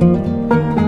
Música